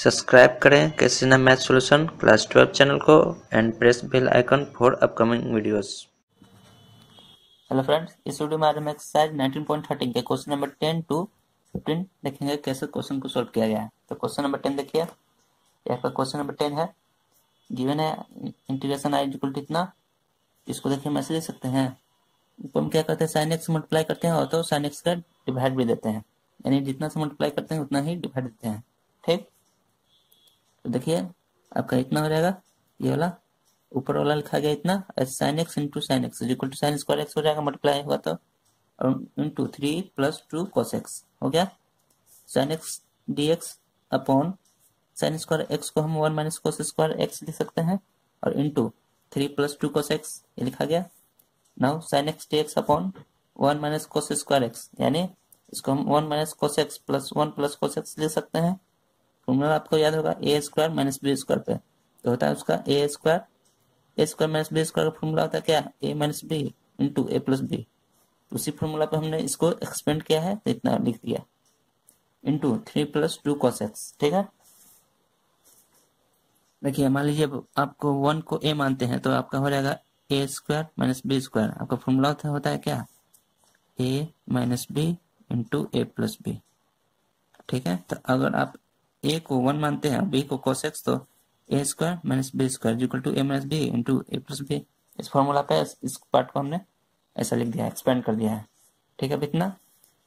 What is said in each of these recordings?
Subscribe करें कैसीना math solution class twelve channel को and press bell icon for upcoming videos hello friends इस video में आज हम एक्सरसाइज 19.13 के क्वेश्चन नंबर 10 टू 15 देखेंगे कैसे क्वेश्चन को सॉल्व किया गया है। तो क्वेश्चन नंबर 10 देखिए। यहाँ पर क्वेश्चन नंबर 10 है। गिवन है इंटीग्रेशन आई इक्वल टू इतना इसको देखिए मैसेज ले सकते हैं। तो हम क्या करते हैं साइन एक्स मल्टीप्लाई करते हैं और तो साइन एक्स का डिवाइड भी देते हैं। यानी जितना से मल्टीप्लाई करते हैं, उतना ही डिवाइड देते हैं। ठीक? तो देखिए, आपका इतना हो जाएगा। ये वाला, ऊपर वाला लिखा गया इतना sine x into sine x equal to sine square x हो जाएगा मल्टीप्लाई हुआ तो। और into three plus two cos x हो गया। Sine x d x upon sine square x को हम one minus cos square x लिख सकते हैं। और into three plus two cos x ये लिखा गया। Now sine x d x upon one minus cos square x यानी इसको हम one minus cos x plus one plus cos x लिख सकते हैं। फॉर्मूला आपको याद होगा a square minus b square पे। तो होता है उसका a square a square minus b square का फॉर्मूला होता है क्या? A minus b into a plus b उसी फॉर्मूला पे हमने इसको एक्सपेंड किया है तो इतना लिख दिया। Into three plus two cos x ठीक है? देखिए मान लीजिए आपको वन को ए मानते हैं तो आपका हो जाएगा a square minus b square आपका फॉर्मूला होता, होता है क्या? A minus b into a plus b ठीक है? तो अगर आप ए को वन मानते हैं बी को कॉस एक्स तो a square minus b square equal to a minus b into a plus b इस फॉर्मूला पे, इस पार्ट को हमने ऐसा लिख दिया है एक्सपेंड कर दिया है। ठीक है इतना।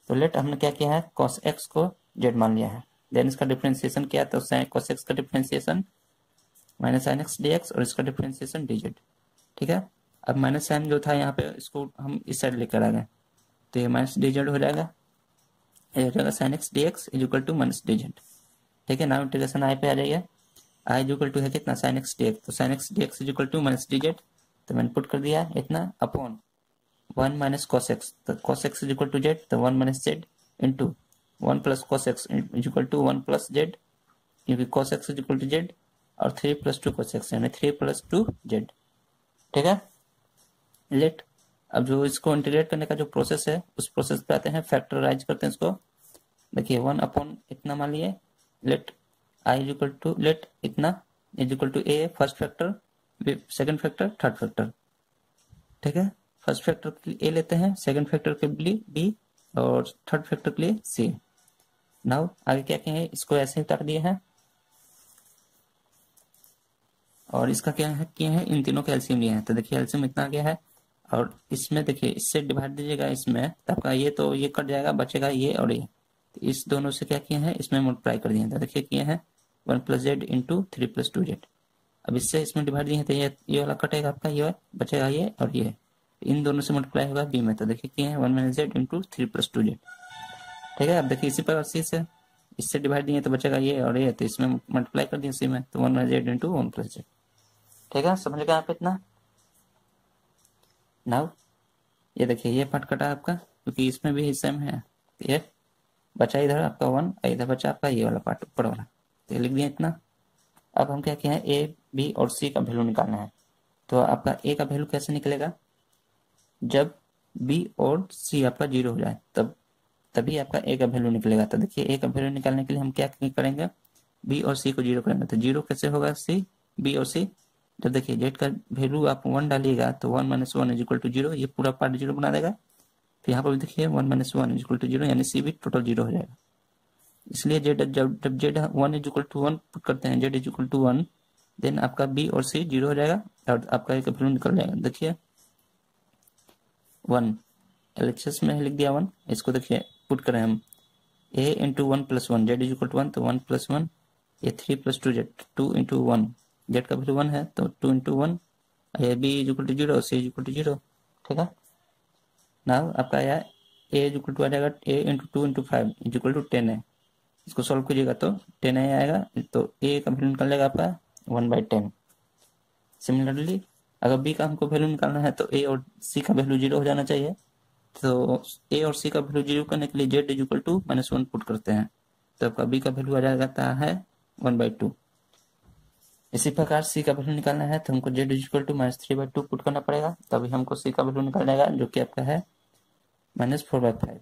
तो लेट हमने क्या किया है? Cos x को z मान लिया है। देन इसका डिफ्रेंसिएशन किया तो cos x का differentiation minus sine x d x और इसका डिफ्रेंसिएशन डी जेड ठीक है? अब माइनस साइन जो था यहाँ पे, इसको हम इस साइड लेकर आ गए। तो ये माइनस डी जेड हो जाएगा। ये हो जाएगा sine x d x is equal to minus d z ठीक है नाउ इंटीग्रेशन आई पे आ जाइए। आई इक्वल टू है कितना? साइन एक्स डी तो sine x d x equal to minus d z तो मैंने पुट कर दिया इतना upon one minus cos x तो cos x equal to z तो one minus z into one plus cos x equal to one plus z क्योंकि cos x equal to z और three plus two cos x यानी three plus two Z ठीक है? Late अब जो इसको integrate करने का जो प्रोसेस है, उस प्रोसेस पे आते हैं फैक्टराइज करते हैं इसको। देखिए वन अपॉन इतना मान लिए let I is equal to let इतना is equal to a first factor second factor third factor ठीक है? फ़र्स्ट फैक्टर के लिए ए लेते हैं सेकंड फैक्टर के लिए बी और थर्ड फैक्टर के लिए सी नाउ आगे क्या किए हैं इसको ऐसे ही उतार दिए हैं। और इसका क्या है? किए हैं? इन तीनों के एल्सियम लिए हैं। तो देखिए एल्सियम इतना गया है। और इसमें देखिए, इससे डिवाइड दीजिएगा इसमें तो आपका ये तो ये कट जाएगा, बचेगा ये और ये। तो इस दोनों से क्या किया है? इसमें मल्टीप्लाई कर दिए देखिए, किए हैं one plus z into three plus two z अब इससे इसमें डिवाइड दिए तो ये ये वाला कटेगा आपका, ये बचेगा ये और ये। इन दोनों से मल्टीप्लाई होगा बी में। तो देखिए, किए हैं one minus z into three plus two z ठीक है? अब देखिए, इसी पर सी से इससे डिवाइड दिए तो बचेगा ये और ये। तो इसमें मल्टीप्लाई कर दिए सी में। तो one minus z into one plus z ठीक है? समझ गए आप इतना? नाउ ये देखिए, ये पार्ट कटा आपका, क्योंकि इसमें भी सेम है। ये बचा इधर आपका वन, इधर बचा आपका ये वाला पार्ट ऊपर वाला। तो लिख दिया इतना। अब हम क्या किए हैं? ए बी और सी का वैल्यू निकालना है। तो आपका ए का वैल्यू कैसे निकलेगा? जब बी और सी आपका ज़ीरो हो जाए, तब, तभी आपका ए का वैल्यू निकलेगा। तो देखिए ए का वैल्यू निकालने के लिए हम क्या करेंगे? बी और सी को ज़ीरो करेंगे। तो ज़ीरो कैसे होगा सी बी और सी जब देखिए जेड का वैल्यू आप वन डालिएगा तो one minus one is equal to zero ये पूरा पार्ट ज़ीरो बना देगा। तो यहाँ पर भी देखिए one minus one is to zero यानी सी भी टोटल ज़ीरो हो जाएगा। इसलिए जेड जब जब z one is equal to one put करते हैं z is equal to one then आपका बी और सी ज़ीरो हो जाएगा, और आपका एक वैल्यू निकल जाएगा। देखिए वन एल में लिख दिया वन इसको देखिए पुट करें हम। A into one plus one z is equal to one तो वन प्लस वन ये three plus two z two into one z का वैल्यू वन है तो two into one a b is equal to zero c is equal to zero ठीक है? ना आपका आया ए इज़ इक्वल टू आ जाएगा a into two into five is equal to ten है। इसको सॉल्व कीजिएगा तो टेन ए आएगा तो ए का वैल्यू निकल जाएगा आपका वन बाई टेन सिमिलरली अगर बी का हमको वैल्यू निकालना है तो ए और सी का वैल्यू ज़ीरो हो जाना चाहिए। तो ए और सी का वैल्यू ज़ीरो करने के लिए z is equal to minus one put करते हैं। तो आपका बी का वैल्यू आ जाता है वन बाई टू इसी प्रकार सी का वैल्यू निकालना है तो हमको z equal to minus three by two put करना पड़ेगा। तभी हमको सी का वैल्यू निकल जाएगा जो कि आपका है माइनस फोर बाई फाइव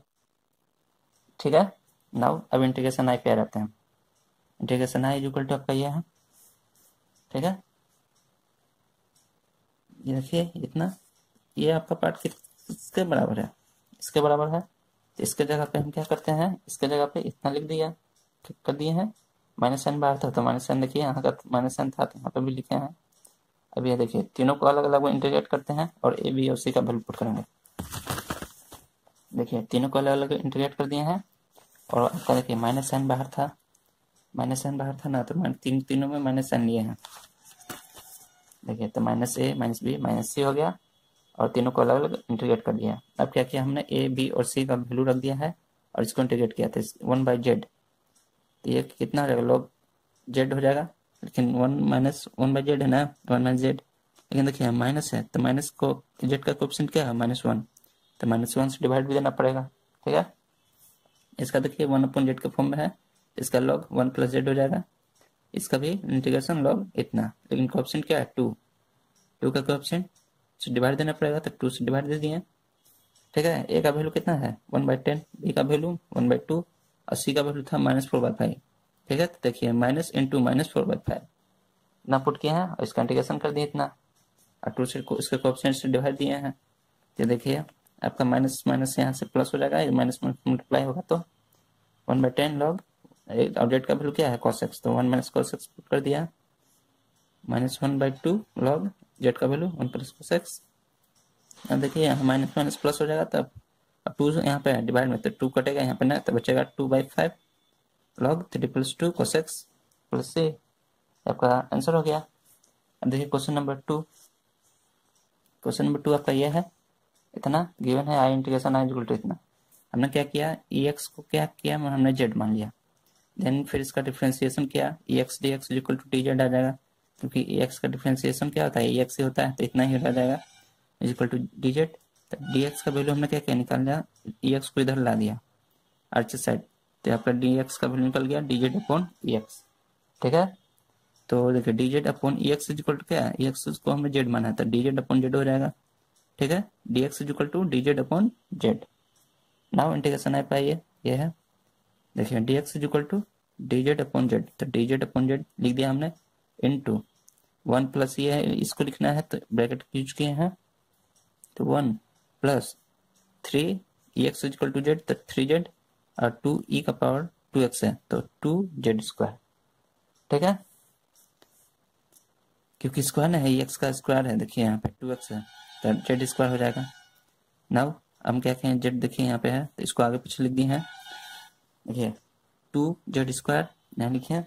ठीक है? नाउ अब इंटीग्रेशन आई पे आ जाते हैं। इंटीग्रेशन आई इक्वल टू आपका ये है। ठीक है? ये देखिए, इतना। ये आपका पार्ट किसके बराबर है? इसके बराबर है? तो इसके जगह पे हम क्या करते हैं? इसके जगह पे इतना लिख दिया। कर दिए हैं। माइनस साइन बाहर था तो माइनस साइन देखिए यहाँ का माइनस साइन था तो यहाँ पे भी लिखे हैं। अब ये देखिए, तीनों को अलग अलग इंटीग्रेट करते हैं और ए बी और सी का वैल्यू पुट करेंगे। देखिए, तीनों को अलग अलग इंटीग्रेट कर दिए हैं और आपका देखिए माइनस साइन बाहर था। माइनस साइन बाहर था ना तो तीन, तीनों में माइनस साइन लिए हैं। देखिए तो minus a minus b minus c हो गया और तीनों को अलग अलग इंटीग्रेट कर दिया अब क्या किया हमने? ए बी और सी का वैल्यू रख दिया है और इसको इंटीग्रेट किया था। वन बाई जेड तो ये कितना हो? जाएगा लॉग जेड हो जाएगा। लेकिन one minus one by z है ना? वन माइनस जेड लेकिन देखिए माइनस है तो माइनस को जेड का कोप्शन क्या है? माइनस वन तो माइनस वन से डिवाइड भी देना पड़ेगा, ठीक है? इसका देखिए वन अपन जेड के फॉर्म में है, इसका लॉग वन प्लस जेड हो जाएगा। इसका भी इंटीग्रेशन लॉग इतना। लेकिन कोप्शन क्या है? टू टू का कोप्शन से डिवाइड देना पड़ेगा तो टू से डिवाइड दे दिए। ठीक है? ए का वैल्यू कितना है? वन बाई टेन बी का वैल्यू वन बाई टू और सी का वैल्यू था माइनस फोर बाई फाइव। ठीक है तो देखिए, minus into minus four by five. इतना पुट किया है, और इसका इंटीग्रेशन कर दिए इतना। और टू से इसके कोऑप्शन से डिवाइड दिए हैं। तो देखिए, आपका माइनस माइनस यहाँ से प्लस हो जाएगा माइनस मल्टीप्लाई होगा तो। One by ten log z का वैल्यू क्या है? कॉस एक्स तो one minus cos x put कर दिया। Minus one by two log z का value one plus cos x देखिए, यहाँ माइनस माइनस प्लस हो जाएगा, तब अब टू यहाँ पे डिवाइड में तो टू कटेगा, यहाँ पे ना तो बचेगा two by five log three plus two cos x plus c आपका आंसर हो गया। अब देखिए question number two question number two आपका यह है, इतना गिवन है I integration I equal to इतना। हमने क्या किया? ई एक्स को क्या किया? हमने जेड मान लिया। देन फिर इसका डिफ्रेंसिएशन किया? E x d x equal to t z आ जाएगा। क्योंकि ई एक्स का डिफ्रेंसिएशन क्या होता है? ई एक्स ही होता है तो इतना ही रह जाएगा। इक्वल टू डी जेड तो डी एक्स का वैल्यू हमने क्या क्या निकाल लिया? ई एक्स को इधर ला दिया। आर्च साइड तो आपका डी एक्स का वैल्यू निकल गया d z upon e x ठीक है? तो देखिए d z upon e x equal to क्या है? ई एक्स को हमें जेड माना है तो डी जेड अपॉन जेड हो जाएगा। ठीक है? D x equal to d z upon z now integration आ पाइए ये है। देखिए d x equal to d z upon z तो डी जेड अपॉन जेड लिख दिया हमने इन टू वन प्लस ये है, इसको लिखना है तो ब्रैकेट यूज़ किए हैं तो one plus three e x equal to z तो थ्री जेड और टू ई का पावर टू एक्स है तो टू जेड स्क्वायर। ठीक है? क्योंकि स्क्वायर ना है एक्स का स्क्वायर है, देखिए यहाँ पे टू एक्स है तो जेड स्क्वायर हो जाएगा। नाउ, हम क्या कहें, जेड देखिए यहाँ पे है तो इसको आगे पीछे लिख दिए हैं। देखिए, टू जेड स्क्वायर, यहाँ लिखे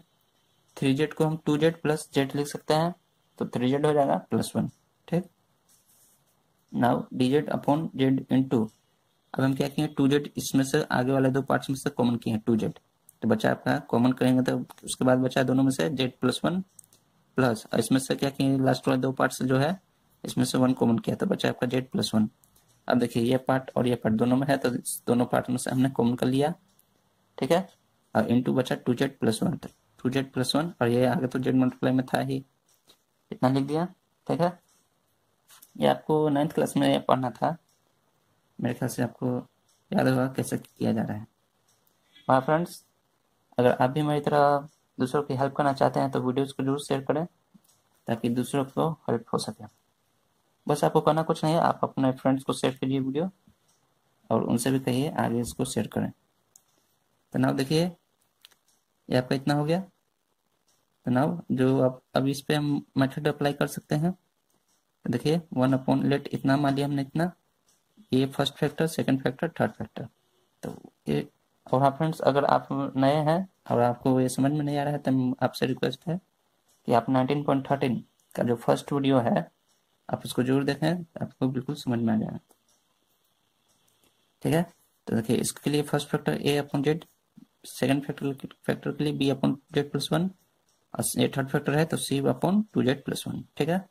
थ्री जेड को हम टू जेड प्लस जेड लिख सकते हैं तो थ्री जेड हो जाएगा, प्लस वन। ठीक? Now z upon z into अब हम क्या किए? टू जेड इसमें से आगे वाले दो पार्ट्स में से कॉमन किए हैं, टू जेड। तो बचा आपका कॉमन करेंगे तो उसके बाद बचा दोनों में से जेड प्लस वन प्लस। इसमें से क्या किए? लास्ट वाले दो पार्ट जो है, इसमें से वन कॉमन किया तो बचा आपका जेड प्लस वन। अब देखिए, ये पार्ट और ये पार्ट दोनों में है तो दोनों पार्ट में से हमने कॉमन कर लिया। ठीक है? और इन टू बचा two z plus one. Two z plus one, और ये आगे तो जेड मल्टीप्लाई में था ही। इतना लिख दिया? ठीक है? ये आपको नाइन्थ क्लास में पढ़ना था। मेरे ख्याल से आपको याद होगा कैसे किया जा रहा है। वहाँ फ्रेंड्स अगर आप भी मेरी तरह दूसरों की हेल्प करना चाहते हैं तो वीडियोस को ज़रूर शेयर करें, ताकि दूसरों को हेल्प हो सके। बस आपको करना कुछ नहीं है, आप अपने फ्रेंड्स को शेयर कीजिए वीडियो और उनसे भी कहिए, आगे इसको शेयर करें। तो नाव देखिए, ये आपका इतना हो गया। तो नाव जो आप, अब इस पर हम मेथड अप्लाई कर सकते हैं। देखिए वन अपॉन लेट इतना मान लिया हमने इतना। ये first factor second factor third factor तो ये, और हाँ फ्रेंड्स अगर आप नए हैं और आपको ये समझ में नहीं आ रहा है तो आपसे रिक्वेस्ट है कि आप 19.13 का जो फ़र्स्ट वीडियो है, आप उसको ज़रूर देखें, आपको बिल्कुल समझ में आ जाए। ठीक है? तो देखिए, इसके लिए first factor a upon z second factor factor के लिए b upon z plus one और ये थर्ड फैक्टर है तो c upon two z plus one ठीक है?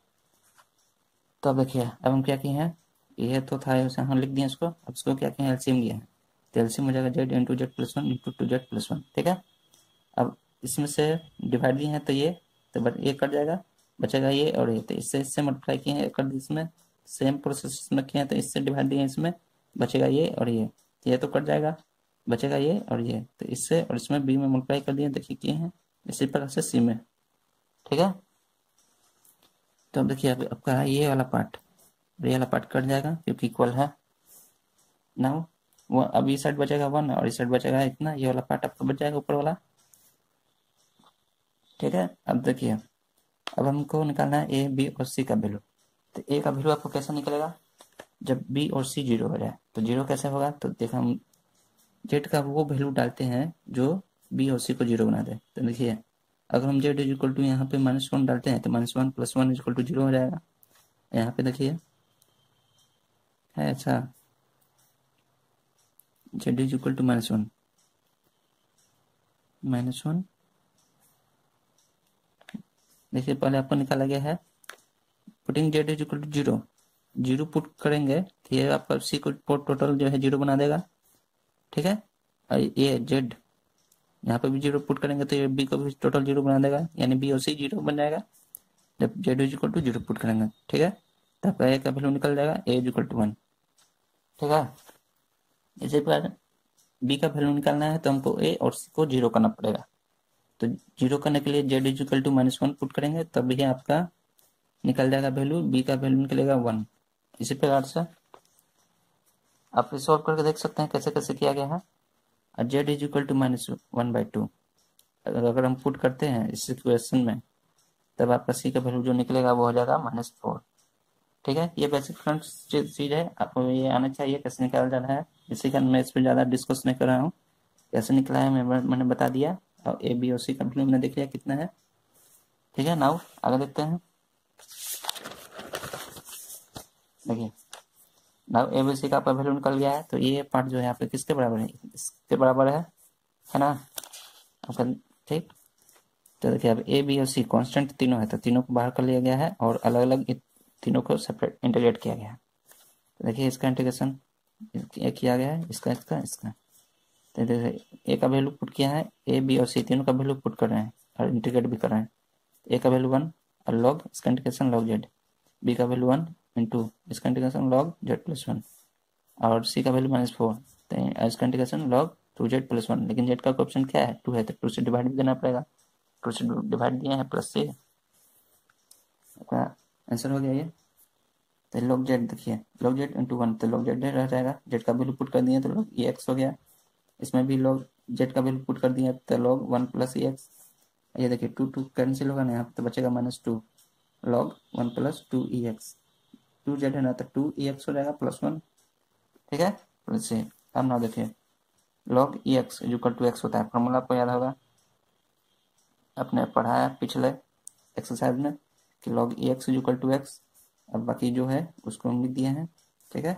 तो अब देखिए, अब हम क्या किए हैं? ये तो था उसे हम लिख दिए इसको। अब इसको क्या किया एलसीएम लिया है। तो एलसीएम हो जाएगा z into z plus one into two z plus one, ठीक है? अब इसमें से डिवाइड दिए हैं तो ये तो बट ये कट जाएगा, बचेगा ये और ये। तो इससे इससे मल्टीप्लाई किए हैं, कर इसमें। सेम प्रोसेस इसमें किए हैं तो इससे डिवाइड दिए इसमें, बचेगा ये और ये। ये तो कट जाएगा, बचेगा ये और ये। तो इससे और इसमें बी में मल्टीप्लाई कर दिए देखिए किए हैं। इसी प्रकार से सी में, ठीक है? तो अब देखिए आपका ये वाला पार्ट ये वाला पार्ट कट जाएगा, क्योंकि इक्वल है। नाउ वो, अब इस साइड बचेगा वन और इस साइड बचेगा इतना, ये वाला पार्ट आपका बच जाएगा ऊपर वाला। ठीक है? अब देखिए, अब हमको निकालना है ए बी और सी का वैल्यू तो ए का वैल्यू आपको कैसे निकलेगा? जब बी और सी ज़ीरो हो जाए तो ज़ीरो कैसे होगा? तो देखो हम जेड का वो वैल्यू डालते हैं जो बी और सी को ज़ीरो बना दे। तो देखिए अगर हम जेड इज़ इक्वल टू यहाँ पे माइनस वन डालते हैं तो minus one plus one is equal to zero हो जाएगा। यहाँ पे देखिए। है अच्छा। Z is equal to minus one minus one देखिए, पहले आपको निकाला गया है। Putting z is equal to zero zero put करेंगे तो ये आपका सी को टोटल जो है ज़ीरो बना देगा। ठीक है? और ये जेड यहाँ पे भी ज़ीरो पुट करेंगे तो बी को भी टोटल ज़ीरो बना देगा, यानी बी और सी ज़ीरो बन जाएगा। जब z is equal to zero put करेंगे, ठीक है? तो आपका ए का वैल्यू निकल जाएगा a is equal to one ठीक है? इसी प्रकार बी का वैल्यू निकालना है तो हमको ए और सी को ज़ीरो करना पड़ेगा। तो ज़ीरो करने के लिए z is equal to minus one put करेंगे, तब भी आपका निकल जाएगा वैल्यू बी का वैल्यू निकलेगा वन इसी प्रकार से आप सॉल्व करके देख सकते हैं कैसे कैसे किया गया है। और z is equal to minus one by two अगर हम पुट करते हैं इस इक्वेशन में, तब आपका सी का वैल्यू जो निकलेगा वो हो जाएगा माइनस फोर ठीक है? ये बेसिक फ्रंट चीज़ है। आपको ये आना चाहिए कैसे निकाला जाना है। इसी कारण मैं इस पर ज़्यादा डिस्कस नहीं कर रहा हूँ। कैसे निकला है मैं, मैंने बता दिया। और ए बी और सी का वैल्यू मैंने देख लिया कितना है। ठीक है? नाउ आगे देखते हैं। देखिए नाउ ए बी सी का आपका वैल्यू निकल गया है तो ये पार्ट जो है यहाँ पे किसके बराबर है? इसके बराबर है है ना? आपका, ठीक? तो देखिए, अब ए बी और सी कांस्टेंट तीनों है तो तीनों को बाहर कर लिया गया है, और अलग अलग तीनों को सेपरेट इंटीग्रेट किया गया है। तो देखिए, इसका इंटीग्रेशन किया गया है, इसका इसका इसका। तो देखिए ए का वैल्यू पुट किया है ए बी और सी तीनों का वैल्यू पुट कर रहे हैं, और इंटीग्रेट भी कर रहे हैं। ए का वैल्यू वन और लॉग इसका इंटीग्रेशन लॉग जेड बी का वैल्यू वन इंटू इसका integration log Z plus one और सी का वैल्यू माइनस फोर तो इसका integration log two Z plus one लेकिन जेड का ऑप्शन क्या है? टू है तो टू से डिवाइड भी देना पड़ेगा। टू से डिवाइड दिया है प्लस से आपका आंसर हो गया ये? तो लॉग जेड देखिए लॉग जेड इंटू वन तो लॉग जेड रह जाएगा। जेड का वैल्यू पुट कर दिए तो लॉग ई एक्स हो गया। इसमें भी लॉग जेड का वैल्यू पुट कर दिया तो log one plus e x ये देखिए टू टू कैंसिल होगा ना यहाँ तो बचेगा minus two log one plus two e x two z है ना तो टू ई एक्स हो जाएगा प्लस वन ठीक है? प्लस से अब ना देखिए log e x equal to x होता है। फॉर्मूला आपको याद होगा? अपने पढ़ाया पिछले एक्सरसाइज में कि log e x equal to x अब बाकी जो है, उसको हम लिख दिए हैं, ठीक है?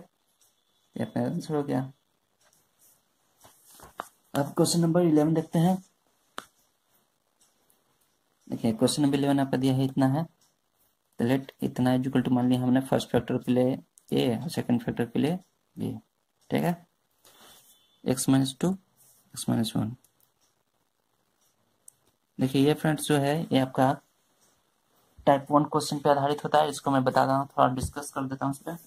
ये अपना आंसर हो गया। अब क्वेश्चन नंबर इलेवन देखते हैं। देखिए क्वेश्चन नंबर इलेवन आपका दिया है इतना है। तो लेट इतना इजिकल टू मान लिया हमने फ़र्स्ट फैक्टर के लिए ए और सेकेंड फैक्टर के लिए बी ठीक है? X minus two x minus one देखिए ये फ्रेंड्स जो है, ये आपका टाइप वन क्वेश्चन पे आधारित होता है, इसको मैं बता रहा हूँ, थोड़ा डिस्कस कर देता हूँ इस पर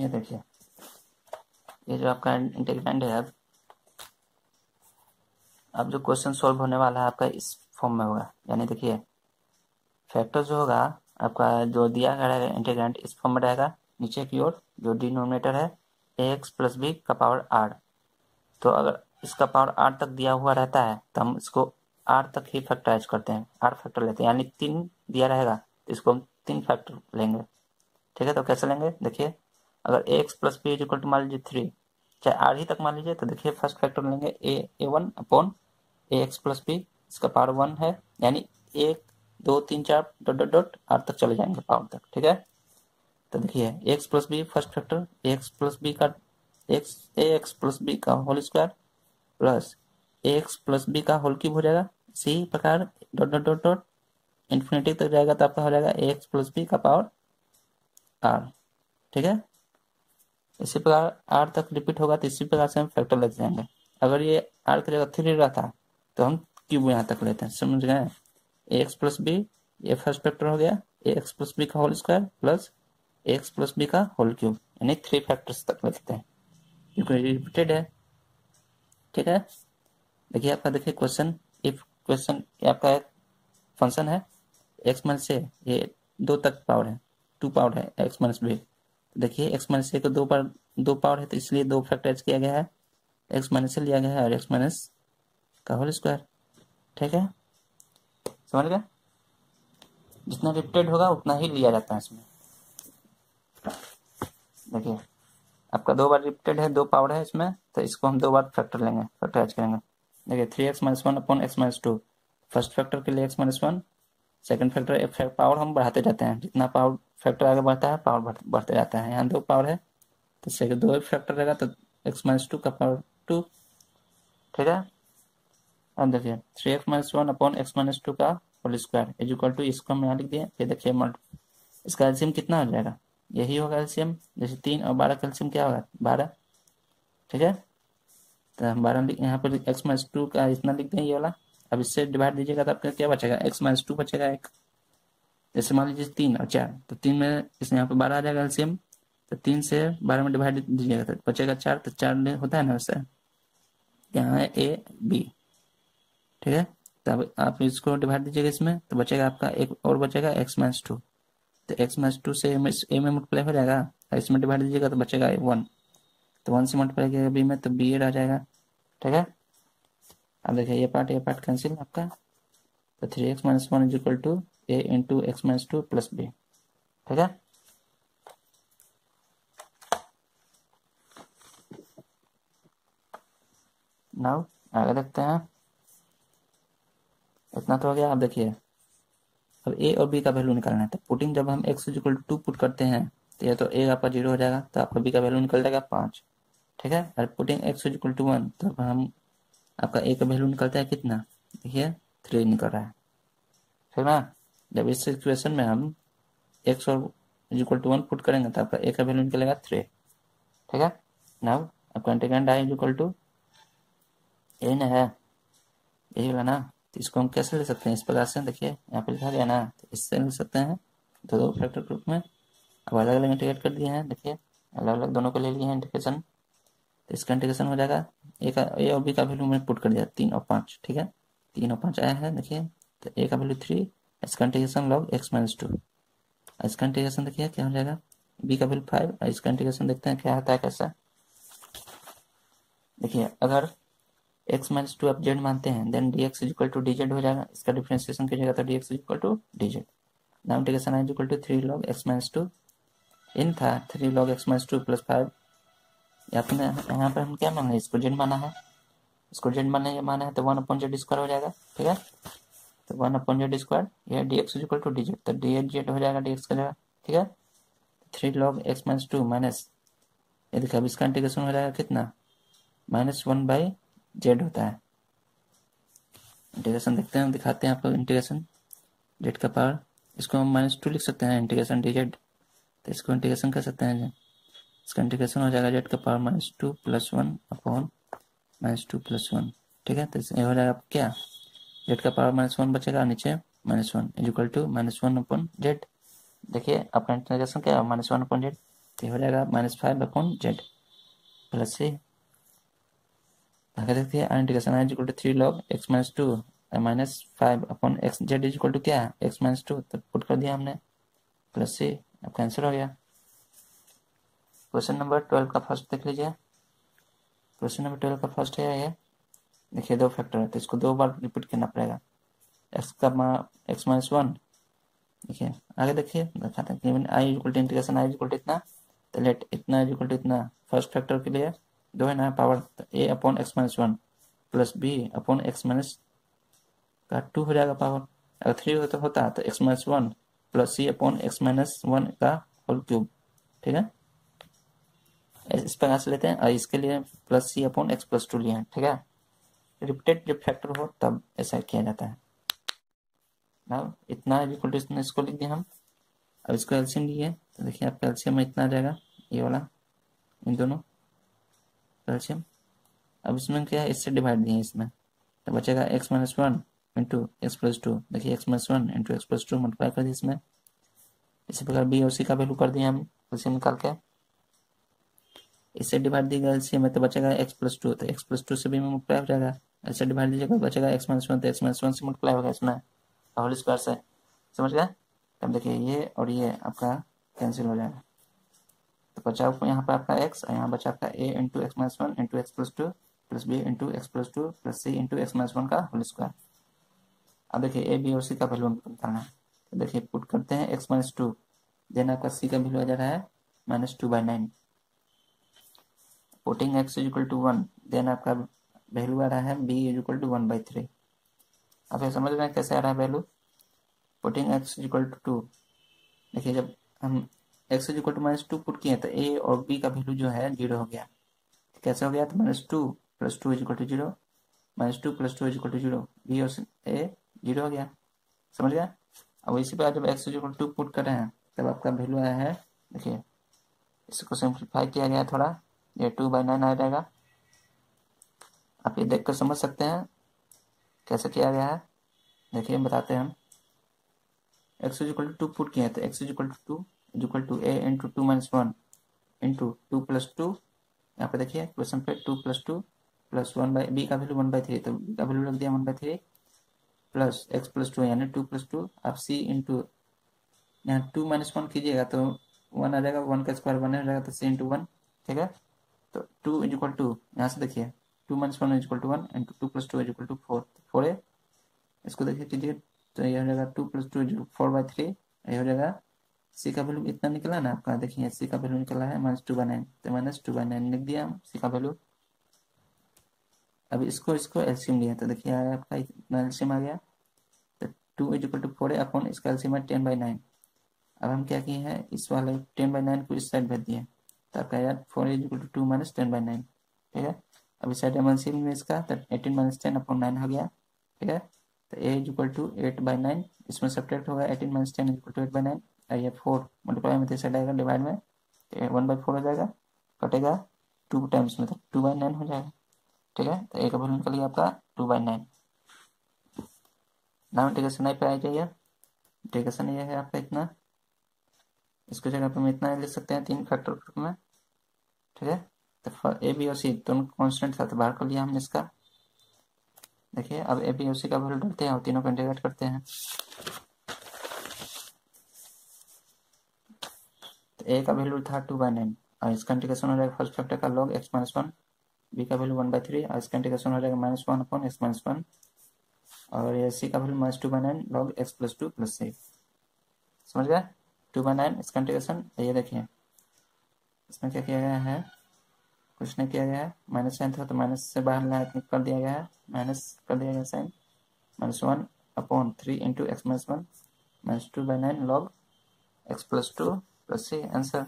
ये देखिए। ये जो आपका इंटीग्रेंड है अब अब जो क्वेश्चन सॉल्व होने वाला है आपका इस फॉर्म में होगा। यानी देखिए फैक्टर जो होगा, आपका जो दिया गया है इंटीग्रेंट इस फॉर्म में रहेगा। नीचे की ओर जो डिनोमिनेटर है ए एक्स प्लस बी का पावर आर तो अगर इसका पावर आर तक दिया हुआ रहता है तो हम इसको आर तक ही फैक्टराइज करते हैं। आर फैक्टर लेते हैं। यानी तीन दिया रहेगा तो इसको हम तीन फैक्टर लेंगे। ठीक है तो कैसे लेंगे? देखिए अगर a x plus b is equal to मान लीजिए थ्री चाहे आर ही तक मान लीजिए तो देखिए फ़र्स्ट फैक्टर लेंगे a a one upon a x plus b इसका पावर वन है, यानी एक, दो, तीन, चार डॉट डॉट डॉट आर तक चले जाएँगे पावर तक, ठीक है? तो देखिए x plus b first factor x plus b का x a x plus b का whole square plus a x plus b का होल क्यूब हो जाएगा, इसी प्रकार dot dot dot dot infinity तक जाएगा तो आपका हो जाएगा ए एक्स प्लस बी का पावर आर ठीक है? इसी प्रकार आर तक रिपीट होगा तो इसी प्रकार से हम फैक्टर लेते जाएँगे अगर ये आर की जगह थ्री रहता तो हम क्यूब यहाँ तक लेते हैं। समझ गए? एक्स प्लस बी ये फ़र्स्ट फैक्टर हो गया। ए एक्स प्लस बी का whole square plus a x plus b का होल क्यूब यानी थ्री फैक्टर्स तक लेते हैं। क्योंकि रिपीटेड है? ठीक है? देखिए, आपका देखिए क्वेश्चन इफ़ क्वेश्चन आपका फ़ंक्शन है। एक्स माइनस से ये दो तक पावर है टू पावर है एक्स माइनस बी देखिए एक्स माइनस ए को दो बार दो पावर है तो इसलिए दो फैक्टराइज किया गया है। एक्स माइनस ए लिया गया है और एक्स माइनस का होल स्क्वायर ठीक है? समझ गए? जितना रिपीटेड होगा, उतना ही लिया जाता है इसमें। देखिए, आपका दो बार रिपीटेड है, दो पावर है इसमें तो इसको हम दो बार फैक्टर लेंगे फैक्टराइज करेंगे। देखिए three x minus one upon x minus two first factor के लिए x minus one second factor power हम बढ़ाते जाते हैं। जितना पावर, फैक्टर आगे बढ़ता है, पावर बढ़ते जाता है। यहाँ दो पावर है तो सेकेंड दो फैक्टर रहेगा तो एक्स माइनस टू का पावर टू ठीक है? अब देखिए three x minus one upon x minus two का whole square is equal to इसको हम यहाँ लिख दिए। फिर देखिए इसका एल्सियम कितना हो जाएगा? यही होगा एल्सियम जैसे तीन और बारह का एल्सियम क्या होगा? बारह, ठीक है? तो हम बारह यहाँ पर एक्स माइनस टू का इतना लिख दें, ये वाला। अब इससे डिवाइड दीजिएगा तो आपका क्या बचेगा? एक्स माइनस टू बचेगा एक। जैसे मान लीजिए तीन और चार तो तीन में इसमें यहाँ पे बारह आ जाएगा एल्सियम तो तीन से बारह में डिवाइड दीजिएगा तो बचेगा चार तो चार होता है ना वैसे? यहाँ है ए बी ठीक है? तो अब आप इसको डिवाइड दीजिएगा इसमें तो बचेगा आपका एक और बचेगा एक्स माइनस टू तो एक्स माइनस टू से ए में मल्टीप्लाई हो जाएगा, और इसमें डिवाइड दीजिएगा तो बचेगा वन तो वन से मल्टीप्लाई किया बी में तो बी एड आ जाएगा। ठीक है? अब देखिए, ये पार्ट ये पार्ट कैंसिल आपका। तो three x minus one is equal to a into x minus two plus b ठीक है? नाउ आगे देखते हैं। इतना तो हो गया। आप देखिए, अब ए और बी का वैल्यू निकालना है। तो पुटिंग जब हम x equal to two put करते हैं तो ये तो ए आपका ज़ीरो हो जाएगा तो आपका बी का वैल्यू निकल जाएगा पाँच। ठीक है? और putting x equal to one तो हम आपका ए का वैल्यू निकलता है कितना? देखिए थ्री निकल रहा है। ठीक ना, जब इस सिचुएशन में हम एक्स और इक्वल टू वन पुट करेंगे तो आपका ए का वैल्यू निकलेगा थ्री ठीक है? नाउ आपका integrand I equal to A ना है। यही वाला ना तो इसको हम कैसे ले सकते हैं? इस प्रकार से, देखिए, यहाँ पे लिखा गया ना तो इससे ले सकते हैं। दो दो फैक्टर ग्रुप में। अब अलग अलग इंटीग्रेट कर दिए हैं, देखिए अलग अलग दोनों को ले लिए हैं इंटीग्रेशन तो इसका इंटीग्रेशन हो जाएगा ए का ए और बी का वैल्यू मैंने पुट कर दिया तीन और पाँच, ठीक है? तीन और पाँच आया है, देखिए तो ए का वैल्यू थ्री इसका integration log x minus two इसका इंटीग्रेशन देखिए, क्या हो जाएगा? बी का वैल्यू फाइव इसका इंटीग्रेशन देखते हैं क्या होता है, कैसा? देखिए, अगर एक्स माइनस टू आप जेड मानते हैं then d x equal to d z हो जाएगा। इसका डिफ्रेंसिएशन कीजिएगा तो d x equal to d z now integration I equal to three log x minus two इन था three log x minus two plus five यहाँ पर यहाँ पर हम क्या माना है इसको जेड माना है। इसको जेड माना, ये माना है तो वन अपॉन जेड स्क्वायर हो जाएगा। ठीक है? तो वन अपॉन जेड स्क्वायर ये d x equal to d z तो डी एच जेड हो जाएगा डी एक्स का जगह। ठीक है? Three log x minus two minus ये देखिए, अब इसका इंटीग्रेशन हो जाएगा कितना? माइनस वन बाई जेड होता है। इंटीग्रेशन देखते हैं दिखाते हैं आपको इंटीग्रेशन जेड का पावर इसको हम माइनस टू लिख सकते हैं इंटीग्रेशन डी जेड तो इसको इंटीग्रेशन कर सकते हैं इसका इंटीग्रेशन हो जाएगा जेड का power minus two plus one upon minus two plus one ठीक है? तो ये हो जाएगा क्या? जेड का पावर माइनस वन बचेगा, नीचे minus one is equal to minus one upon z देखिए आपका इंटीग्रेशन क्या माइनस वन अपॉन जेड तो हो जाएगा minus five upon z plus c आगे देखते हैं integration I equal to three log x minus two minus five upon x z is equal to क्या? है एक्स माइनस टू तो पुट कर दिया हमने प्लस सी आपका आंसर हो गया। क्वेश्चन नंबर ट्वेल्व का फ़र्स्ट देख लीजिए। क्वेश्चन नंबर ट्वेल्व का फ़र्स्ट है ये। देखिए, दो फैक्टर है तो इसको दो बार रिपीट करना पड़ेगा। एक्स का एक्स माइनस वन देखिए, आगे देखिए, दिखाते हैं I equal to integration I equal to इतना तो लेट इतना इक्वल टू इतना। फ़र्स्ट फैक्टर के लिए दो है ना पावर तो a upon x minus one plus b upon x minus का टू हो जाएगा पावर अगर थ्री होता होता तो x minus one plus c upon x minus one का होल क्यूब ठीक है? इस प्रकार से लेते हैं। और इसके लिए plus c upon x plus two लिए ठीक है? रिपीटेड जब फैक्टर हो, तब ऐसा किया जाता है। ना इतना इक्वल टू इसको लिख दिया हम। अब इसको एल्सियम लिए तो देखिए आपका एल्सियम में इतना आ जाएगा। ये वाला, इन दोनों कैल्शियम अब इसमें क्या है? इससे डिवाइड दिए इसमें। तो बचेगा x minus one into x plus two देखिए x minus one into x plus two multiply कर दिए इसमें। इसी प्रकार बी और सी का वैल्यू कर दिए हम। एलसीएम निकाल के। इससे डिवाइड दी गई एलसीएम में तो बचेगा एक्स प्लस टू तो एक्स प्लस टू से भी मल्टीप्लाई हो जाएगा। ऐसे डिवाइड दीजिएगा बचेगा एक्स माइनस वन तो एक्स माइनस वन से मल्टीप्लाई होगा इसमें। होल स्क्वायर से। समझ गया अब देखिए ये और ये आपका कैंसिल हो जाएगा। तो बचा यहाँ पर आपका एक्स और यहाँ बचा आपका a into x minus one into x plus two plus b into x plus two plus c into x minus one का होल स्क्वायर अब देखिए ए बी और सी का वैल्यू हमको निकालना है। तो देखिए पुट करते हैं एक्स माइनस टू देन आपका सी का वैल्यू आ जा रहा है minus two by nine putting x is equal to one then आपका वैल्यू आ रहा है b is equal to one by three अब ये समझ रहे हैं कैसे आ रहा है value putting x is equal to two देखिए, जब हम x is equal to minus two put किए तो ए और बी का वैल्यू जो है ज़ीरो हो गया। कैसे हो गया? तो minus two plus two is equal to zero minus two plus two is equal to zero b और ए ज़ीरो हो गया। समझ गया? अब इसी पर जब x is equal to put कर रहे हैं, तब आपका वैल्यू आया है। देखिए, इसको सिंप्लीफाई किया गया थोड़ा। ये टू बाई नाइन आ जाएगा। आप ये देख कर समझ सकते हैं कैसे किया गया है। देखिए, बताते हैं हम। X is equal to two put किए तो x is equal to two is equal to a into two minus one into two plus two यहाँ पे देखिए क्वेश्चन पे two plus two plus one by b का value one by three तो B का value रख दिया one by three plus x plus two यानी टू प्लस टू आप सी इंटू यहाँ टू माइनस वन कीजिएगा तो वन आ जाएगा वन का स्क्वायर वन हो जाएगा तो सी इंटू वन ठीक है? तो टू इज़ इक्वल टू यहाँ से देखिए two minus one is equal to one into two plus two is equal to four four है इसको देखिए कीजिए तो ये हो जाएगा two plus two is four by three ये हो जाएगा सी का वैल्यू इतना निकला ना आपका, देखिए सी का वैल्यू निकला है माइनस टू बाई नाइन तो माइनस टू बाई नाइन लिख दिया सी का वैल्यू अब इसको इसको एलसीएम लिया तो देखिए आपका, इतना एलसीएम आ गया। तो two is equal to four upon इसका एलसीएम है टेन बाई नाइन अब हम क्या किए हैं, इस वाले टेन बाई नाइन को इस साइड भेज दिए। तो आपका यार four is equal to two minus ten by nine ठीक है अब इस एमएलसीएम में इसका तो eighteen minus ten upon nine हो गया ठीक है तो a is equal to eight by nine इसमें सब्ट्रैक्ट होगा eighteen minus ten is equal to eight by nine और ये फोर मल्टीप्लाई में तो साइड आएगा डिवाइड में वन बाई फोर हो जाएगा. कटेगा टू टाइम्स में तो टू बाई नाइन हो जाएगा. ठीक है? तो ए का वैल्यू निकल गया आपका टू बाई नाइन नाम इंटीग्रेशन नहीं पे आ जाइए। इंटीग्रेशन ये है आपका इतना। इसको जगह पे हम इतना लिख सकते हैं, तीन फैक्टर ग्रुप में। ठीक है? तो ए बी और सी दोनों कॉन्स्टेंट था तो बाहर कर लिया हमने इसका। देखिए, अब ए बी और सी का वैल्यू डालते हैं और तीनों को इंटीग्रेट करते हैं। तो ए का वैल्यू था टू बाई नाइन और इसका इंटीग्रेशन हो जाएगा फ़र्स्ट फैक्टर का log x minus one B का वैल्यू वन बाई थ्री और इसका इंटीग्रेशन हो जाएगा minus one upon x minus one और ये सी का value minus two by nine log x plus two plus सी समझ गया टू बाई नाइन, इसका इंटीग्रेशन ये देखिए। इसमें क्या किया गया है? कुछ नहीं किया गया है। माइनस साइन था तो माइनस से बाहर लाया कर दिया गया है। माइनस कर दिया गया sign. Minus one upon three into x minus one. Minus two by nine log x plus two plus c, answer.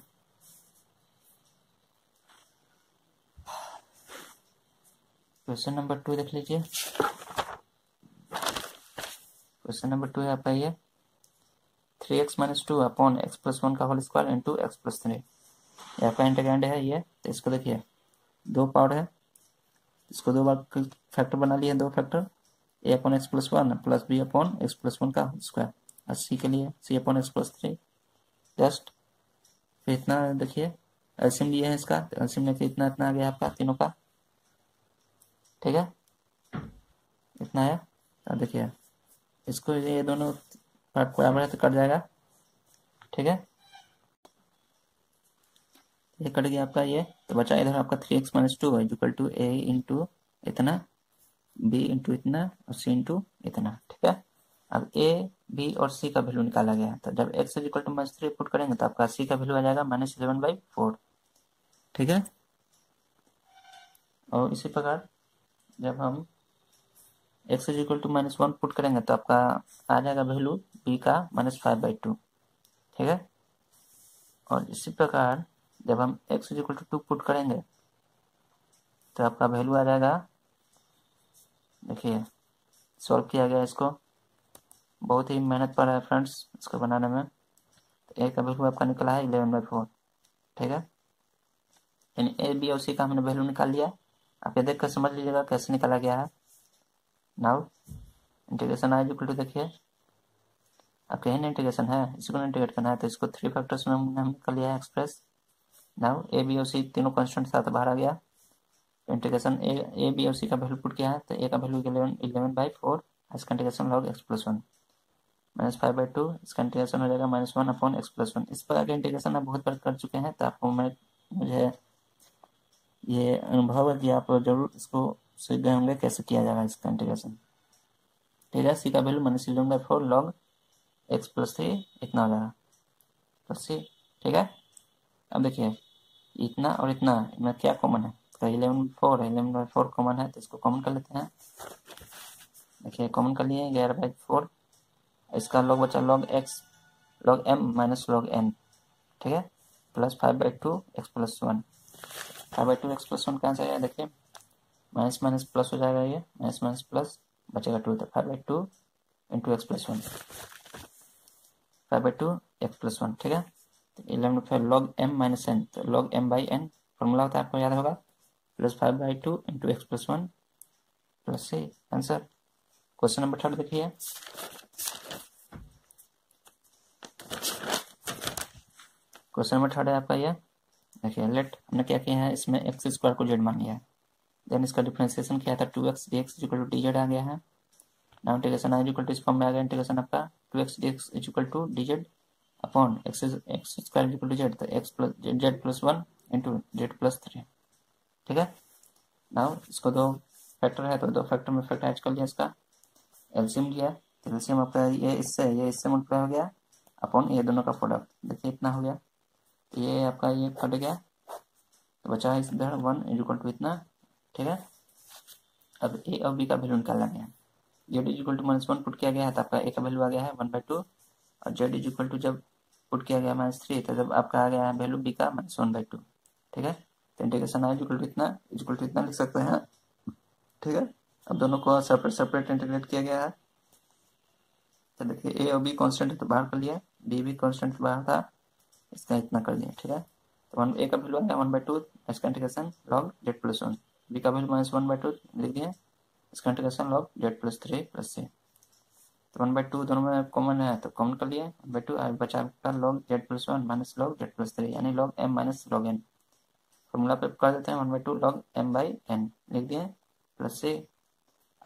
Question number two देख लीजिए। क्वेश्चन नंबर टू है आपका ये। Three x minus two upon x plus one का whole square into x plus three आपका integrand है, ये तो इसको देखिए। दो पावर है। इसको दो बार फैक्टर बना लिए, दो फैक्टर ए upon x plus one plus B upon x plus one का स्क्वायर और सी के लिए C upon x plus three just फिर इतना देखिए। एल्सियम लिए है इसका तो एल्सियम लेके इतना इतना आ गया आपका तीनों का। ठीक है? इतना है। अब देखिए। इसको ये दोनों पार्ट बराबर है तो कट जाएगा। ठीक है? ये कट गया आपका ये। तो बचा इधर आपका थ्री एक्स माइनस टू है इक्वल टू ए इंटू इतना बी इंटू इतना और सी इंटू इतना। ठीक है? अब ए बी और सी का वैल्यू निकाला गया। तो जब x is equal to minus three put करेंगे तो आपका सी का वैल्यू आ जाएगा माइनस इलेवन बाई फोर ठीक है? और इसी प्रकार जब हम x is equal to minus one put करेंगे तो आपका आ जाएगा वैल्यू बी का माइनस फाइव बाई टू ठीक है? और इसी प्रकार जब हम x is equal to two put करेंगे तो आपका वैल्यू आ जाएगा, देखिए सॉल्व किया गया इसको। बहुत ही मेहनत पड़ है फ्रेंड्स इसको बनाने में। तो ए का वैल्यू आपका निकला है इलेवन बाई फोर ठीक है? यानी ए बी और सी का हमने वैल्यू निकाल लिया। आप ये देख कर समझ लीजिएगा कैसे निकाला गया है। Now integration I equal to देखिए अब कहीं इंटीग्रेशन है इसको इंटीग्रेट करना है तो इसको थ्री फैक्टर्स में हमने कर लिया है एक्सप्रेस नाउ ए बी और सी तीनों कॉन्स्टेंट साथ बाहर आ गया। इंटीग्रेशन ए ए बी और सी का वैल्यू पुट किया है तो ए का value eleven eleven by four इसका integration log x plus one minus five by two इसका इंटीग्रेशन हो जाएगा minus one upon x plus one इस प्रकार के इंटीग्रेशन आप बहुत बार कर चुके हैं तो आपको मैं, मुझे ये अनुभव है कि आप ज़रूर इसको सीख गए होंगे कैसे किया जाएगा इसका इंटीग्रेशन ठीक है सी का value minus eleven by four log x plus three इतना हो जाएगा। प्लस सी ठीक है? अब देखिए, इतना और इतना, इनमें क्या कॉमन है? तो eleven four eleven by four common है तो इसको कॉमन कर लेते हैं। देखिए कॉमन कर लिए, ग्यारह बाई फोर इसका लॉग बचा log x log m minus log n ठीक है? Plus five by two x plus one five by two x plus one कहाँ से आएगा देखिए माइनस माइनस प्लस हो जाएगा ये माइनस माइनस प्लस बचेगा टू तो five by two into x plus one five by two x plus one ठीक है? तो इलेवन फिर लॉग एम माइनस एन तो log m by n formula होता है, आपको याद होगा? Plus five by two into x plus one plus c answer question number third देखिए। क्वेश्चन नंबर थर्ड है आपका ये। देखिए लेट हमने क्या किया है? इसमें एक्स स्क्वायर को जेड मान लिया है। देन इसका डिफ्रेंसिएशन किया था? Two x d x equal to d z आ गया है। Now integration I equal to इस फॉर्म में आ गया इंटीग्रेशन आपका। Two x d x equal to d z upon x x square equal to z तो x plus z plus one into z plus three ठीक है? Now इसको दो फैक्टर है तो दो फैक्टर में फैक्टराइज कर लिया इसका। एलसीएम लिया तो एलसीएम आपका ये इससे ये इससे मल्टीप्लाई हो गया अपॉन ये दोनों का प्रोडक्ट देखिए इतना हो गया। ये आपका ये कट गया। तो बचा इस इधर वन इक्वल टू इतना। ठीक है? अब ए और बी का वैल्यू निकालना है। Z is equal to minus one put किया गया है तो आपका ए का वैल्यू आ गया है वन बाई टू और जेड इज़ इक्वल टू जब पुट किया गया माइनस थ्री तो जब आपका आ गया है वैल्यू बी का माइनस वन बाई टू ठीक है? तो इंटीग्रेशन आई इक्वल टू इतना इक्वल टू इतना लिख सकते हैं? ठीक है? अब दोनों को सेपरेट सेपरेट इंटीग्रेट किया गया है। तो देखिए ए और बी कॉन्स्टेंट तो बाहर कर लिया बी भी कॉन्स्टेंट बाहर था, इसका इतना कर दिया ठीक है? तो वन ए का वैल्यू आया वन बाई टू इसका integration log z plus one b का value minus one by two लिख। दिए इसका integration log z plus three plus c तो वन बाई टू दोनों में कॉमन है तो कॉमन कर लिए। बाई टू बचा आपका log z plus one minus log z plus three यानी log m minus log n formula पे कर देते हैं one by two log m by n लिख दिए प्लस सी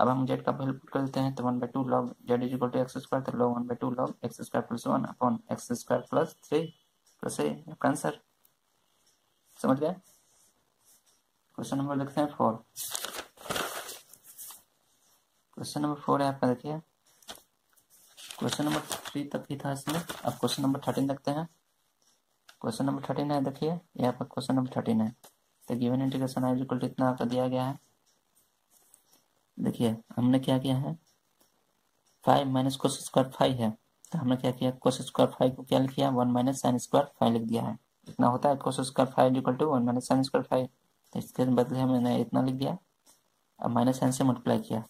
अब हम जेड का वैल्यू पुट कर देते हैं तो one by two log z is equal to x square तो log one by two log x square plus one upon x square plus three plus a आपका आंसर समझ गए? क्वेश्चन नंबर लिखते हैं फोर क्वेश्चन नंबर फोर है आपका, देखिए। Question number three तक ही था इसमें। अब क्वेश्चन नंबर थर्टीन देखते हैं। क्वेश्चन नंबर थर्टीन है, देखिए। ये आपका क्वेश्चन नंबर थर्टीन है। तो गिवन इंटीग्रेशन आई टू इतना आपका दिया गया है। देखिए, हमने क्या किया है? Five minus cos square five है। तो हमने क्या किया? कोस स्क्वायर फाइव को क्या लिख one minus sine square five लिख दिया है। इतना होता है cos square five equal to one minus sine square five इसके बदले मैंने इतना लिख दिया। अब माइनस साइन से मल्टीप्लाई किया।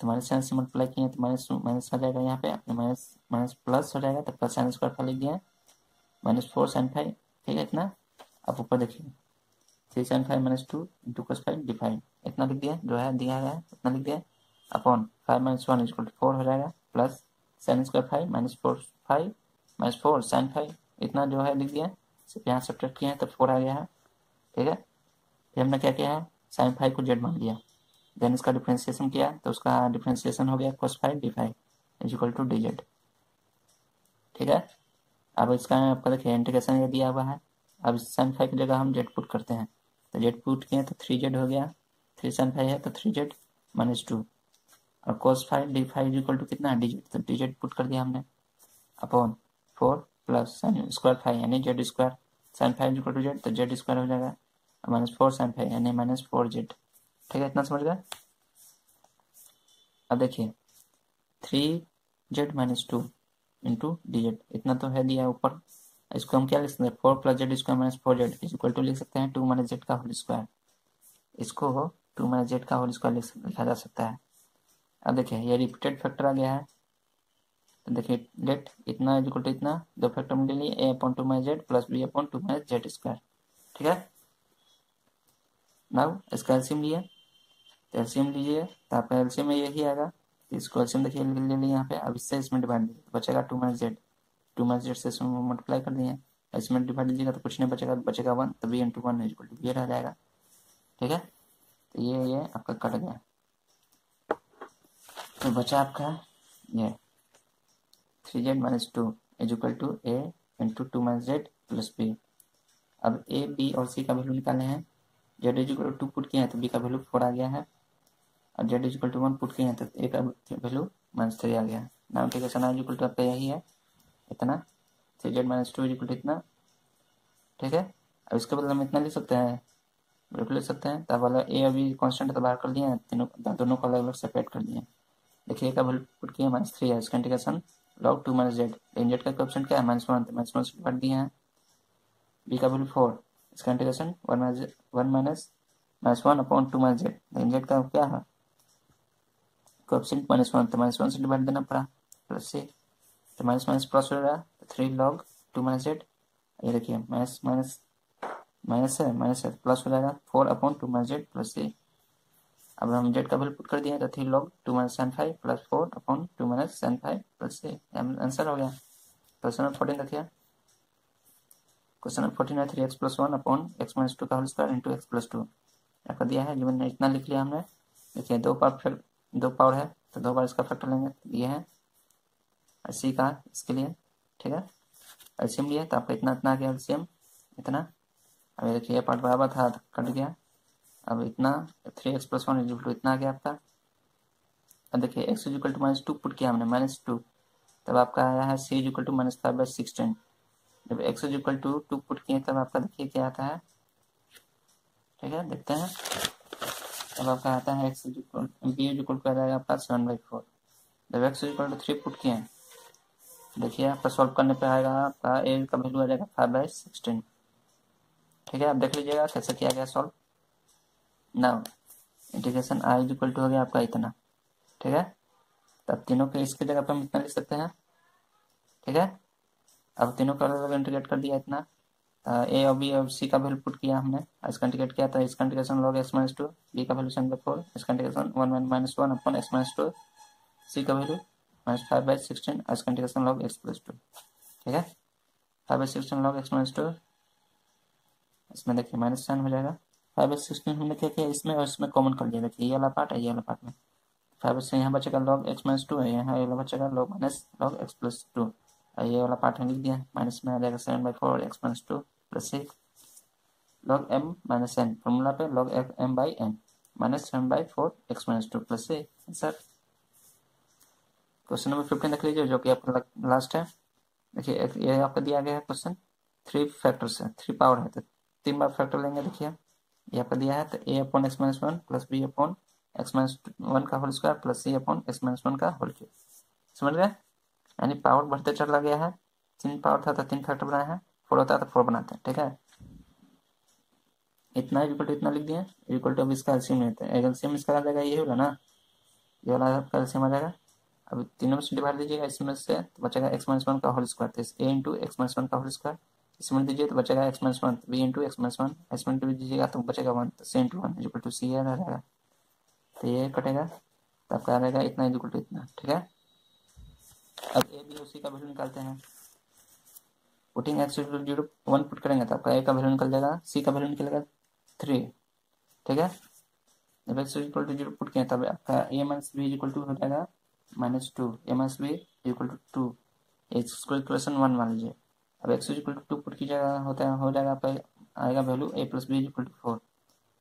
तो माइनस साइन से मल्टीप्लाई किया तो माइनस माइनस आ जाएगा यहाँ पे। माइनस माइनस प्लस हो जाएगा तो प्लस साइन स्क्वायर फाइव लिख दिया माइनस फोर साइन फाइव ठीक है इतना? अब ऊपर देखिए। Three sine five minus two into cos five d five इतना लिख दिया, जो है, दिया गया है उतना लिख दिया। Upon five minus one equal to four हो जाएगा। Plus sine square five minus four five minus four sine five इतना जो है लिख दिया। सिर्फ़ यहाँ सब्ट्रैक्ट किया है तो फोर आ गया है। ठीक है? फिर हमने क्या किया? है साइन फाइव को जेड मान लिया देन इसका डिफ्रेंसिएशन किया तो उसका डिफ्रेंसिएशन हो गया cos five d five is equal to d z ठीक है? अब इसका आपका देखिए इंटीग्रेशन ये दिया हुआ है। अब साइन फाइव की जगह हम जेड पुट करते हैं। तो जेड पुट किए तो थ्री जेड हो गया। थ्री साइन फाइव है तो थ्री जेड माइनस टू और cos five d five equal to कितना? डी जेड तो डी जेड पुट कर दिया हमने। Upon four plus sine square five यानी z square sine five equal to z तो जेड स्क्वायर हो जाएगा। माइनस फोर साइन फाइव यानी माइनस फोर जेड। ठीक है, इतना समझ गए? अब देखिए, three z minus two into d z इतना तो है दिया ऊपर। इसको हम क्या लिख सकते हैं? Four plus z square minus four z is equal to लिख सकते हैं, टू माइनस जेड का होल स्क्वायर। इसको हो टू माइनस जेड का होल स्क्वायर लिखा जा सकता है। अब देखिए, ये रिपीटेड फैक्टर आ गया है। तो देखिए लेट इतना इज़ इक्वल टू इतना, दो फैक्टर में ले लिए, a upon two minus z plus b upon two minus z square. ठीक है? नाउ इसका एल्सियम लिए तो एल्सियम लीजिए तो आपका एल्सियम में यही आएगा इसको एल्सियम देखिए ले लिया यहाँ पे अब इससे इसमें डिवाइड दीजिए तो बचेगा two minus z two minus z से इसमें मल्टीप्लाई कर दिए इसमें डिवाइड दीजिएगा तो कुछ नहीं बचेगा बचेगा वन तो b into one equal to b रह जाएगा ठीक है तो ये ये आपका कट गया तो बचा आपका ये three z minus two is equal to A into two minus z plus B अब ए बी और सी का वैल्यू निकाले हैं z is equal to put किए हैं तो बी का वैल्यू फोर आ गया है। और z is equal to one put किए हैं तो ए का वैल्यू माइनस थ्री आ गया है। नाउ ठीक है? इक्वल टू आपका यही है, इतना। Three z minus two is equal to इतना। ठीक है? अब इसके बदले हम इतना लिख सकते हैं। बिल्कुल लिख सकते हैं। तब वाला ए अभी कॉन्स्टेंट तो बाहर कर दिए हैं, तीनों, दोनों को अलग अलग सेपरेट कर दिए देखिए का वैल्यू पुट किया माइनस थ्री है। इसका integration log two minus z z का ऑप्शन क्या है? माइनस वन माइनस वन से डिवाइड दिए हैं। बी का वैल्यू फोर इसका integration one minus one minus minus one upon two minus z. लेकिन जेड का क्या है? कोएफिशिएंट माइनस वन तो माइनस वन से डिवाइड देना पड़ा, प्लस सी। तो माइनस माइनस प्लस हो रहा है three log two minus z. ये देखिए, माइनस माइनस माइनस है माइनस है, प्लस हो जाएगा four upon two minus z plus c. अब हम जेड का वैल्यू पुट कर दिए तो three log two minus seven five plus four upon two minus seven five plus c. Answer हो गया। क्वेश्चन नंबर फोर्टीन देखिए क्वेश्चन नंबर फोर्टीन है three x plus one upon x minus two का whole square into x plus two. आपका दिया है जो इतना लिख लिया हमने। देखिए, दो पावर फिर दो पावर है तो दो बार इसका फैक्टर लेंगे, ये है। सी का इसके लिए, ठीक है? एल्सियम लिए तो आपका इतना इतना आ गया एल्सियम इतना। अब देखिए, ये पार्ट बराबर था, कट गया। अब इतना, three x plus one equal to इतना आ गया आपका। अब देखिए x equal to minus two put किया हमने माइनस टू तब आपका आया है c equal to minus five by sixteen जब x is equal to two put किए तब आपका देखिए क्या आता है? ठीक है, देखते हैं। तब आपका आता है x equal b equal to आ जाएगा आपका सेवन बाई फोर जब x equal to three put किए, देखिए आपका सॉल्व करने पे आएगा, आपका ए का वैल्यू आ जाएगा फाइव बाई सिक्सटीन ठीक है, आप देख लीजिएगा कैसे किया गया solve now integration I is equal to हो गया आपका इतना। ठीक है, तब तीनों के इसके जगह पर हम इतना लिख सकते हैं। ठीक है अब तीनों का अलग इंटीग्रेट कर दिया इतना। ए और बी और सी का वैल्यू पुट किया हमने। इसका इंटीग्रेट किया था इसका integration log x minus two b का वैल्यू सेवन बाई फोर इसका integration one one minus one upon x minus two c का value minus five by sixteen इसका integration log x plus two ठीक है? Five by sixteen log x minus two इसमें देखिए minus sign हो जाएगा। Five by sixteen हमने क्या किया इसमें और इसमें कॉमन कर दिया। देखिए ये वाला पार्ट है, ये वाला पार्ट में। फाइव से यहाँ बचेगा लॉग एक्स माइनस टू है, यहाँ ये वाला बचेगा log minus log x plus two और ये वाला पार्ट में लिख दिया माइनस में आ जाएगा seven by four x minus two plus six log m minus n formula पे log m by n minus seven by four x minus two plus six answer question number fifteen देख लीजिए जो कि आपका last है देखिए ये आपका दिया गया है क्वेश्चन थ्री फैक्टर्स है थ्री पावर है तो तीन बार फैक्टर लेंगे देखिए ये आपका दिया है तो a upon x minus one plus b upon x minus one का whole square plus c upon x minus one का होल क्यूब समझ गए यानी पावर बढ़ते चला गया है, तीन पावर था तो तीन फैक्टर बनाए हैं फोर होता है तो फोर बनाते हैं, ठीक है? इतना इक्वल टू इतना लिख दिए इक्वल टू अब इसका एल्सियम लेते हैं। एल्सियम इसका आ जाएगा ये वाला ना? ये वाला आपका एल्सियम आ जाएगा। अब तीनों में से डिवाइड दीजिएगा, इसमें से तो बचेगा एक्स माइनस वन का होल स्क्वायर तो a into x minus one का होल स्क्वायर इसमें दीजिए तो बचेगा x minus one b into x minus one इसमें इंटू दीजिएगा तो बचेगा वन तो c into one equal to c रह जाएगा। तो ये कटेगा तो आपका आ जाएगा इतना इक्वल टू इतना, ठीक है? अब ए बी और सी का वैल्यू निकालते हैं। Putting x equal zero one put करेंगे तो आपका ए का वैल्यू निकल जाएगा सी का वैल्यू निकलेगा थ्री ठीक है? जब x equal to zero put किया तब आपका a minus b equal to हो जाएगा minus two a minus b equal to two इसको इक्वेशन वन मान लीजिए। अब x equal to two put कीजिएगा होता है, हो जाएगा आपका, आएगा value a plus b equal to four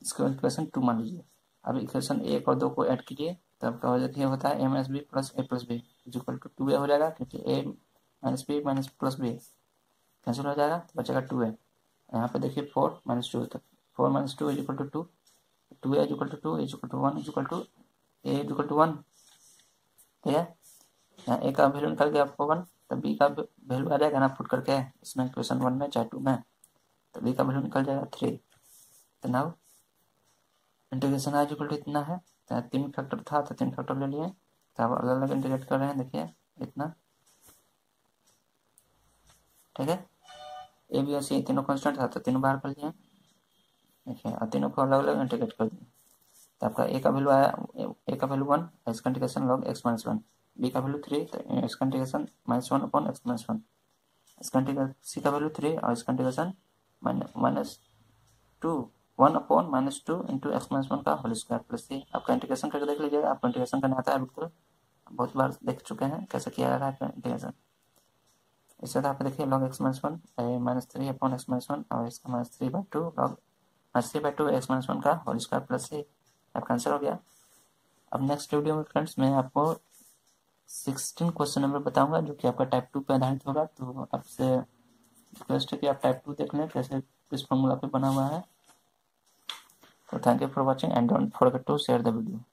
इसको इक्वेशन टू मान लीजिए। अब इक्वेशन एक और दो को ऐड कीजिए तो आपका हो जाती होता है a minus b plus a plus b equal to two a हो जाएगा, क्योंकि a minus b minus plus b cancel हो जाएगा तो बचेगा टू ए यहाँ पे देखिए फोर माइनस टू तो four minus two is equal to two two a two two is equal to one is equal to a two one ठीक है? यहाँ ए का वैल्यू निकल गया आपको वन तो बी का वैल्यू आ जाएगा ना पुट करके, इसमें क्वेश्चन वन में, चाहे टू में। तो बी का वैल्यू निकल जाएगा थ्री तो नाउ इंटीग्रेशन आज इक्वल टू इतना है। तो तीन फैक्टर था तो तीन फैक्टर ले लिए। तो अब अलग अलग इंटीग्रेट कर रहे हैं, देखिए, इतना। ठीक है? ए बी और सी तीनों कॉन्स्टेंट था तो तीनों बाहर कर लिए। देखिए और तीनों को अलग अलग इंटीग्रेट कर दिए तो आपका ए का वैल्यू आया ए का वैल्यू वन इसका integration log x minus one b का वैल्यू थ्री तो इसका integration minus one upon x minus one इसका इंटीग्रेशन सी का वैल्यू थ्री और इसका integration minus two one upon minus two into x minus one का whole square plus सी। आपका integration करके देख लीजिएगा। आपको इंटीग्रेशन करना आता है बिल्कुल बहुत बार देख चुके हैं कैसे किया जा रहा है इंटीग्रेशन इससे तो आप देखिए log x minus one minus three upon x minus one और इसका minus three by two log minus three by two x minus one का होल स्क्वायर प्लस सी। आपका आंसर हो गया। अब नेक्स्ट वीडियो में फ्रेंड्स मैं आपको सिक्सटीन क्वेश्चन नंबर बताऊँगा, जो कि आपका टाइप टू पर आधारित होगा। तो आपसे रिक्वेस्ट है कि आप टाइप टू देख लें, कैसे किस फॉर्मूला पे बना हुआ है। So thank you for watching and don't forget to share the video.